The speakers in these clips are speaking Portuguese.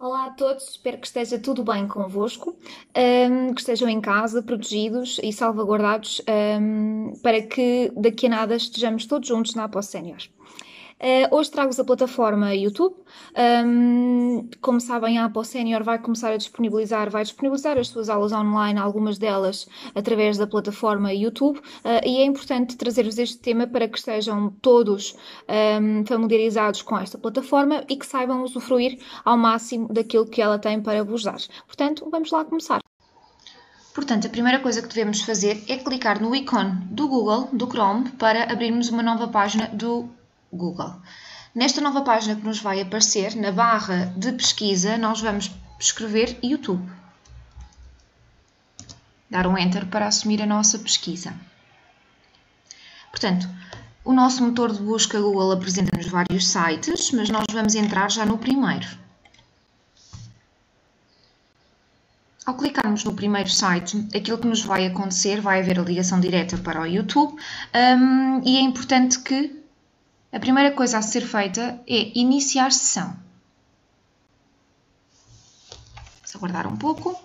Olá a todos, espero que esteja tudo bem convosco, um, que estejam em casa, protegidos e salvaguardados um, para que daqui a nada estejamos todos juntos na Após Sénior. Uh, hoje trago-vos a plataforma YouTube. Um, como sabem, a Apple Senior vai começar a disponibilizar, vai disponibilizar as suas aulas online, algumas delas através da plataforma YouTube, uh, e é importante trazer-vos este tema para que estejam todos um, familiarizados com esta plataforma e que saibam usufruir ao máximo daquilo que ela tem para vos dar. Portanto, vamos lá começar. Portanto, a primeira coisa que devemos fazer é clicar no ícone do Google, do Chrome, para abrirmos uma nova página do Google. Nesta nova página que nos vai aparecer, na barra de pesquisa, nós vamos escrever YouTube. Dar um Enter para assumir a nossa pesquisa. Portanto, o nosso motor de busca Google apresenta-nos vários sites, mas nós vamos entrar já no primeiro. Ao clicarmos no primeiro site, aquilo que nos vai acontecer, vai haver a ligação direta para o YouTube um, e é importante que a primeira coisa a ser feita é iniciar sessão. Vamos aguardar um pouco.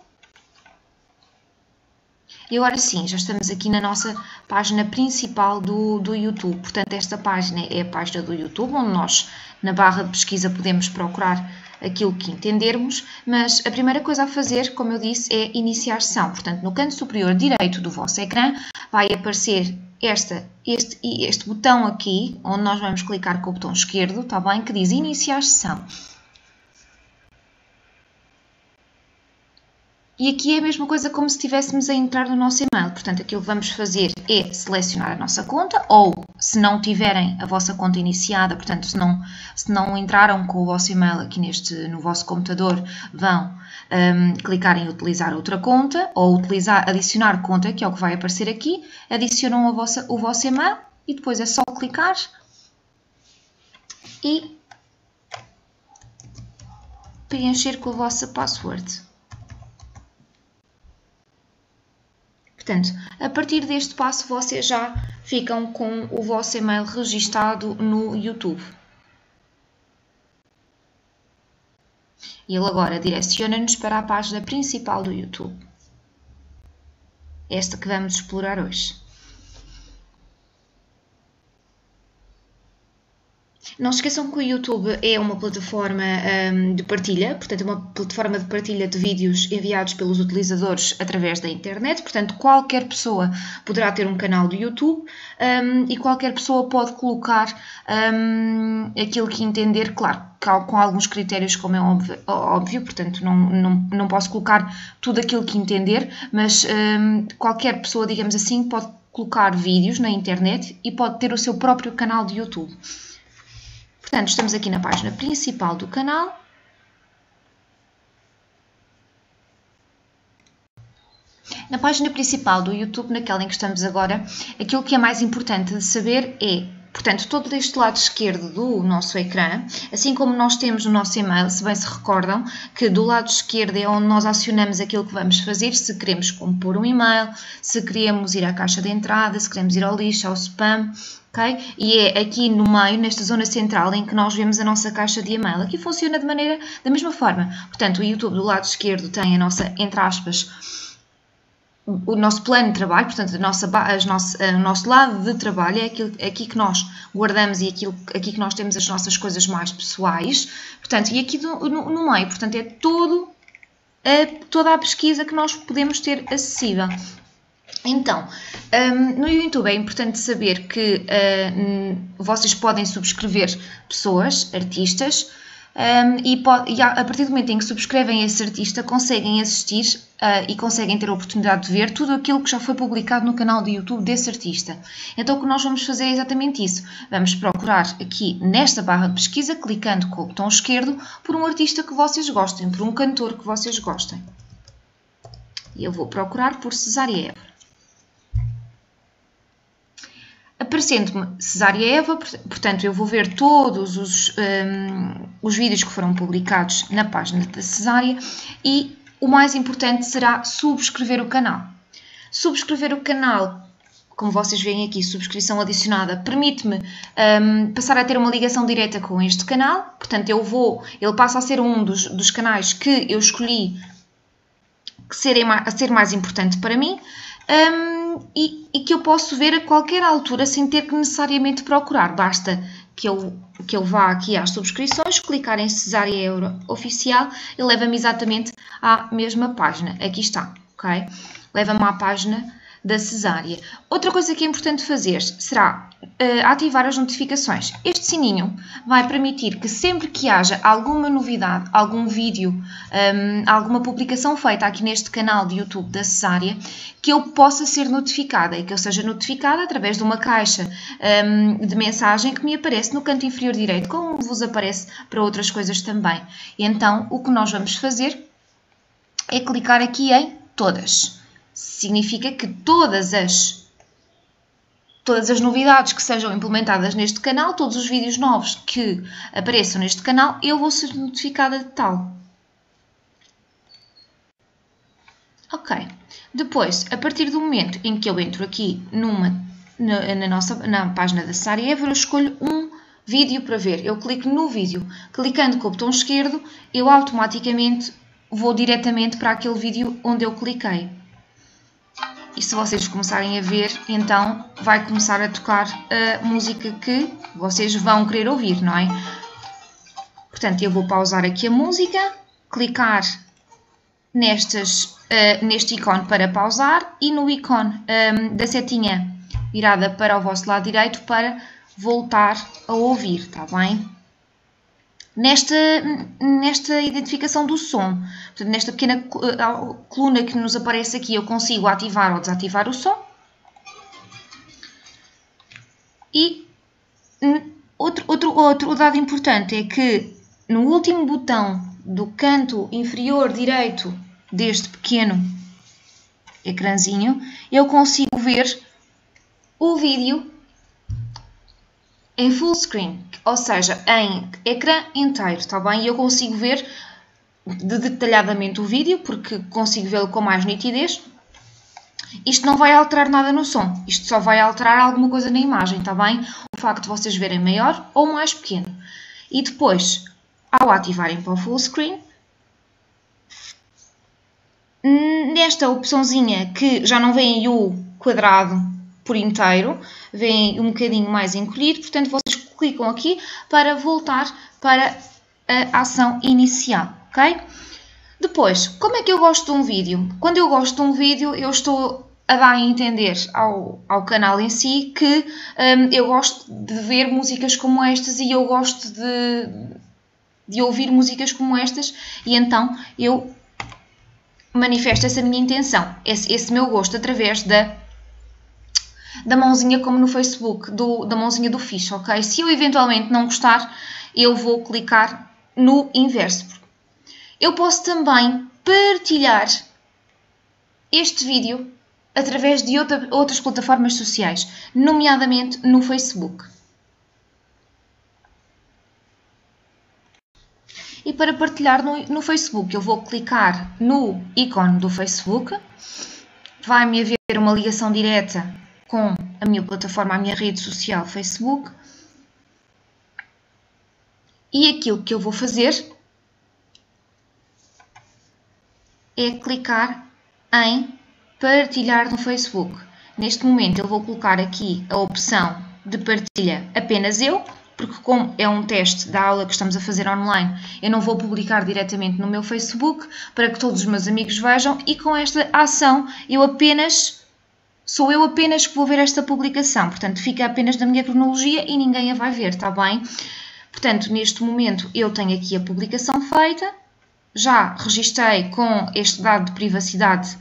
E agora sim, já estamos aqui na nossa página principal do, do YouTube. Portanto, esta página é a página do YouTube, onde nós, na barra de pesquisa, podemos procurar aquilo que entendermos, mas a primeira coisa a fazer, como eu disse, é iniciar sessão. Portanto, no canto superior direito do vosso ecrã vai aparecer esta, este, este botão aqui, onde nós vamos clicar com o botão esquerdo, tá bem? Que diz iniciar sessão. E aqui é a mesma coisa como se estivéssemos a entrar no nosso e-mail. Portanto, aquilo que vamos fazer é selecionar a nossa conta, ou se não tiverem a vossa conta iniciada, portanto, se não, se não entraram com o vosso e-mail aqui neste, no vosso computador, vão um, clicar em utilizar outra conta, ou utilizar, adicionar conta, que é o que vai aparecer aqui, adicionam a vossa, o vosso e-mail e depois é só clicar e preencher com a vossa password. Portanto, a partir deste passo vocês já ficam com o vosso e-mail registado no YouTube. Ele agora direciona-nos para a página principal do YouTube. Esta que vamos explorar hoje. Não se esqueçam que o YouTube é uma plataforma um, de partilha, portanto, é uma plataforma de partilha de vídeos enviados pelos utilizadores através da internet. Portanto, qualquer pessoa poderá ter um canal do YouTube um, e qualquer pessoa pode colocar um, aquilo que entender, claro, com alguns critérios, como é óbvio, óbvio portanto, não, não, não posso colocar tudo aquilo que entender, mas hum, qualquer pessoa, digamos assim, pode colocar vídeos na internet e pode ter o seu próprio canal de YouTube. Portanto, estamos aqui na página principal do canal. Na página principal do YouTube, naquela em que estamos agora, aquilo que é mais importante de saber é Portanto, todo deste lado esquerdo do nosso ecrã, assim como nós temos no nosso e-mail, se bem se recordam, que do lado esquerdo é onde nós acionamos aquilo que vamos fazer, se queremos compor um e-mail, se queremos ir à caixa de entrada, se queremos ir ao lixo, ao spam, ok? E é aqui no meio, nesta zona central, em que nós vemos a nossa caixa de e-mail. Aqui funciona de maneira, da mesma forma. Portanto, o YouTube do lado esquerdo tem a nossa, entre aspas, o nosso plano de trabalho, portanto, a nossa, as nosso, o nosso lado de trabalho é, aquilo, é aqui que nós guardamos e aquilo, aqui que nós temos as nossas coisas mais pessoais, portanto, e aqui no, no, no meio, portanto, é todo, é toda a pesquisa que nós podemos ter acessível. Então, um, no YouTube é importante saber que uh, vocês podem subscrever pessoas, artistas, um, e, e, a partir do momento em que subscrevem esse artista, conseguem assistir uh, e conseguem ter a oportunidade de ver tudo aquilo que já foi publicado no canal de YouTube desse artista. Então, o que nós vamos fazer é exatamente isso. Vamos procurar aqui nesta barra de pesquisa, clicando com o botão esquerdo, por um artista que vocês gostem, por um cantor que vocês gostem. E eu vou procurar por Cesária Aparecendo-me Cesária Eva, portanto, eu vou ver todos os, um, os vídeos que foram publicados na página da Cesária e o mais importante será subscrever o canal. Subscrever o canal como vocês veem aqui, subscrição adicionada, permite-me um, passar a ter uma ligação direta com este canal. Portanto, eu vou, ele passa a ser um dos, dos canais que eu escolhi que serem, a ser mais importante para mim um, e, e, que eu posso ver a qualquer altura sem ter que necessariamente procurar. Basta que eu, que eu vá aqui às subscrições, clicar em Cesária Euro Oficial e leva-me exatamente à mesma página. Aqui está, ok? Leva-me à página da cesárea. Outra coisa que é importante fazer será uh, ativar as notificações. Este sininho vai permitir que sempre que haja alguma novidade, algum vídeo, um, ehm, alguma publicação feita aqui neste canal de YouTube da cesárea, que eu possa ser notificada e que eu seja notificada através de uma caixa um, ehm, de mensagem que me aparece no canto inferior direito, como vos aparece para outras coisas também. Então, o que nós vamos fazer é clicar aqui em Todas significa que todas as todas as novidades que sejam implementadas neste canal, todos os vídeos novos que apareçam neste canal, eu vou ser notificada de tal. Ok. Depois, a partir do momento em que eu entro aqui numa, na, na nossa, na página da Sara Ever, eu escolho um vídeo para ver. Eu clico no vídeo. Clicando com o botão esquerdo, eu automaticamente vou diretamente para aquele vídeo onde eu cliquei. E se vocês começarem a ver, então vai começar a tocar a música que vocês vão querer ouvir, não é? Portanto, eu vou pausar aqui a música, clicar nestas, uh, neste ícone para pausar e no ícone um, ehm, da setinha virada para o vosso lado direito para voltar a ouvir, está bem? Nesta, nesta identificação do som. Portanto, nesta pequena eh, coluna que nos aparece aqui, eu consigo ativar ou desativar o som. E outro, outro, outro dado importante é que no último botão do canto inferior direito deste pequeno ecrãzinho, eu consigo ver o vídeo em full screen, ou seja, em ecrã inteiro, está bem? E eu consigo ver de detalhadamente o vídeo, porque consigo vê-lo com mais nitidez. Isto não vai alterar nada no som, isto só vai alterar alguma coisa na imagem, está bem? O facto de vocês verem maior ou mais pequeno. E depois, ao ativarem para o full screen, nesta opçãozinha que já não vem o quadrado por inteiro, vem um bocadinho mais encolhido, portanto vocês clicam aqui para voltar para a ação inicial, ok? Depois, como é que eu gosto de um vídeo? Quando eu gosto de um vídeo, eu estou a dar a entender ao, ao canal em si que um, eu gosto de ver músicas como estas e eu gosto de, de ouvir músicas como estas e então eu manifesto essa minha intenção, esse, esse meu gosto através da da mãozinha como no Facebook, do, da mãozinha do fixe, ok? Se eu eventualmente não gostar, eu vou clicar no inverso. Eu posso também partilhar este vídeo através de outra, outras plataformas sociais, nomeadamente no Facebook. E para partilhar no, no Facebook, eu vou clicar no ícone do Facebook, vai-me haver uma ligação direta com a minha plataforma, a minha rede social Facebook. E aquilo que eu vou fazer é clicar em partilhar no Facebook. Neste momento eu vou colocar aqui a opção de partilha apenas eu, porque como é um teste da aula que estamos a fazer online, eu não vou publicar diretamente no meu Facebook para que todos os meus amigos vejam e com esta ação eu apenas Sou eu apenas que vou ver esta publicação, portanto, fica apenas na minha cronologia e ninguém a vai ver, está bem? Portanto, neste momento eu tenho aqui a publicação feita, já registrei com este dado de privacidade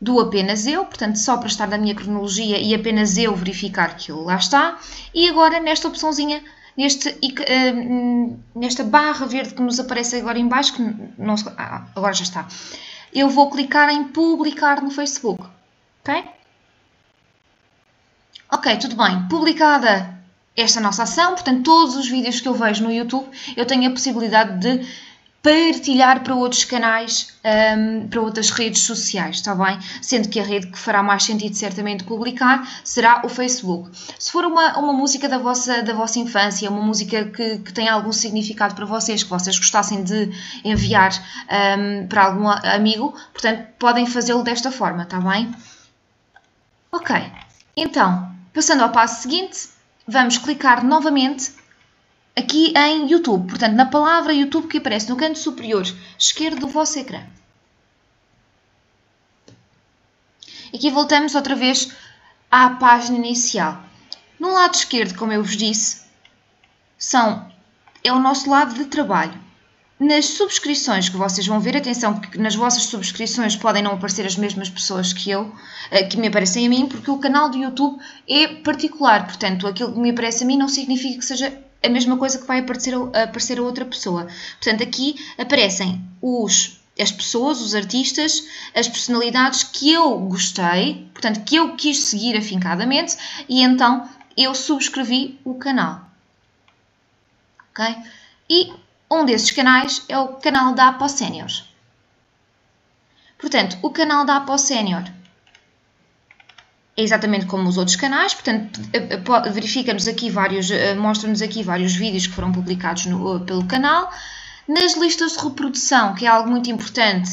do apenas eu, portanto, só para estar na minha cronologia e apenas eu verificar que ele lá está. E agora, nesta opçãozinha, neste, uh, nesta barra verde que nos aparece agora em baixo, que não, ah, agora já está, eu vou clicar em publicar no Facebook, ok? Ok, tudo bem. Publicada esta nossa ação, portanto, todos os vídeos que eu vejo no YouTube, eu tenho a possibilidade de partilhar para outros canais, um, para outras redes sociais, está bem? Sendo que a rede que fará mais sentido certamente publicar será o Facebook. Se for uma, uma música da vossa, da vossa infância, uma música que, que tem algum significado para vocês, que vocês gostassem de enviar um, para algum amigo, portanto, podem fazê-lo desta forma, está bem? Ok, então, passando ao passo seguinte, vamos clicar novamente aqui em YouTube, portanto, na palavra YouTube que aparece no canto superior esquerdo do vosso ecrã. Aqui voltamos outra vez à página inicial. No lado esquerdo, como eu vos disse, são, é o nosso lado de trabalho. Nas subscrições que vocês vão ver, atenção que nas vossas subscrições podem não aparecer as mesmas pessoas que eu, eh, que me aparecem a mim, porque o canal do YouTube é particular, portanto, aquilo que me aparece a mim não significa que seja a mesma coisa que vai aparecer a, aparecer a outra pessoa. Portanto, aqui aparecem os, as pessoas, os artistas, as personalidades que eu gostei, portanto, que eu quis seguir afincadamente e então eu subscrevi o canal. Ok? E um desses canais é o canal da Apo Sénior. Portanto, o canal da Apo Sénior é exatamente como os outros canais, portanto, eh, eh, verifica-nos aqui vários, eh, mostra-nos aqui vários vídeos que foram publicados no, pelo canal. Nas listas de reprodução, que é algo muito importante,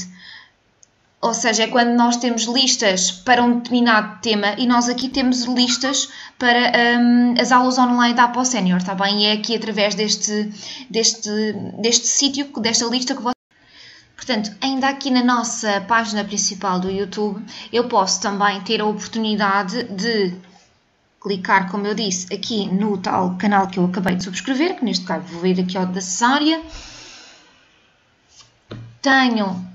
ou seja, é quando nós temos listas para um determinado tema e nós aqui temos listas para um, as aulas online da Apo Senior, está bem? E é aqui através deste, deste, deste sítio, desta lista que vocês Portanto, ainda aqui na nossa página principal do YouTube, eu posso também ter a oportunidade de clicar, como eu disse, aqui no tal canal que eu acabei de subscrever, que neste caso vou vir aqui ao da Cesária. Tenho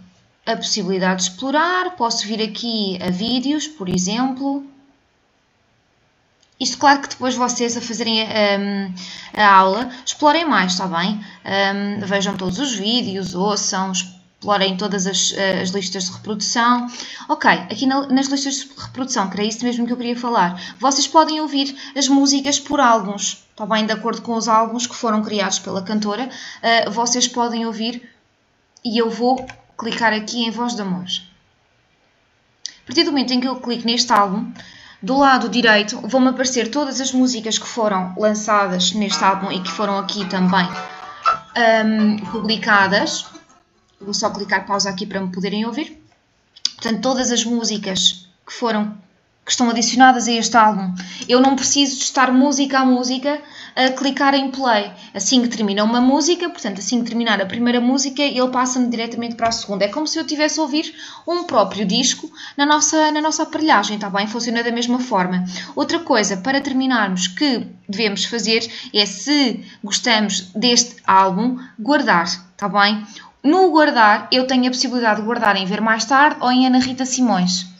a possibilidade de explorar, posso vir aqui a vídeos, por exemplo. Isto, claro que depois vocês a fazerem um, a aula, explorem mais, está bem? Um, vejam todos os vídeos, ouçam, explorem todas as, eh, as, listas de reprodução. Ok, aqui na, nas listas de reprodução, que era isso mesmo que eu queria falar, vocês podem ouvir as músicas por álbuns, está bem? De acordo com os álbuns que foram criados pela cantora, uh, vocês podem ouvir e eu vou clicar aqui em Voz de Amor. A partir do momento em que eu clico neste álbum, do lado direito vão-me aparecer todas as músicas que foram lançadas neste álbum e que foram aqui também um, publicadas. Vou só clicar pausa aqui para me poderem ouvir. Portanto, todas as músicas que foram que estão adicionadas a este álbum. Eu não preciso de estar música a música a clicar em play. Assim que termina uma música, portanto, assim que terminar a primeira música, ele passa-me diretamente para a segunda. É como se eu tivesse a ouvir um próprio disco na nossa, na nossa aparelhagem, está bem? Funciona da mesma forma. Outra coisa, para terminarmos, que devemos fazer é, se gostamos deste álbum, guardar, está bem? No guardar, eu tenho a possibilidade de guardar em Ver Mais Tarde ou em Ana Rita Simões.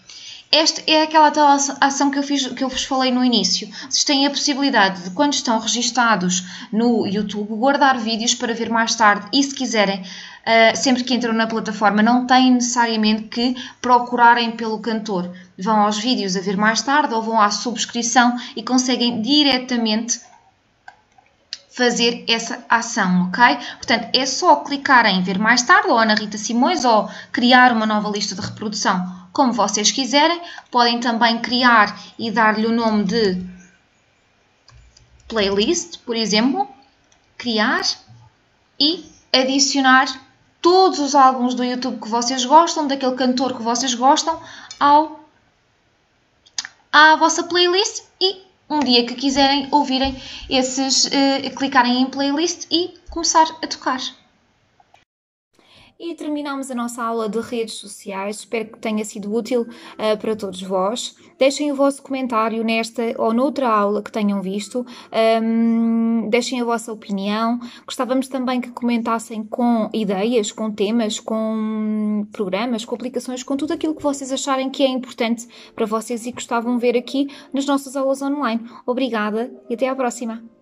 Esta é aquela tal ação que eu, fiz, que eu vos falei no início. Vocês têm a possibilidade de, quando estão registados no YouTube, guardar vídeos para ver mais tarde e, se quiserem, uh, sempre que entram na plataforma, não têm necessariamente que procurarem pelo cantor. Vão aos vídeos a ver mais tarde ou vão à subscrição e conseguem diretamente fazer essa ação, ok? Portanto, é só clicar em ver mais tarde, ou Ana Rita Simões, ou criar uma nova lista de reprodução, como vocês quiserem. Podem também criar e dar-lhe o nome de playlist, por exemplo. Criar e adicionar todos os álbuns do YouTube que vocês gostam, daquele cantor que vocês gostam, ao, à vossa playlist e um dia que quiserem ouvirem esses, uh, clicarem em playlist e começar a tocar. E terminamos a nossa aula de redes sociais. Espero que tenha sido útil uh, para todos vós. Deixem o vosso comentário nesta ou noutra aula que tenham visto. Um, deixem a vossa opinião. Gostávamos também que comentassem com ideias, com temas, com programas, com aplicações, com tudo aquilo que vocês acharem que é importante para vocês e gostavam de ver aqui nas nossas aulas online. Obrigada e até à próxima!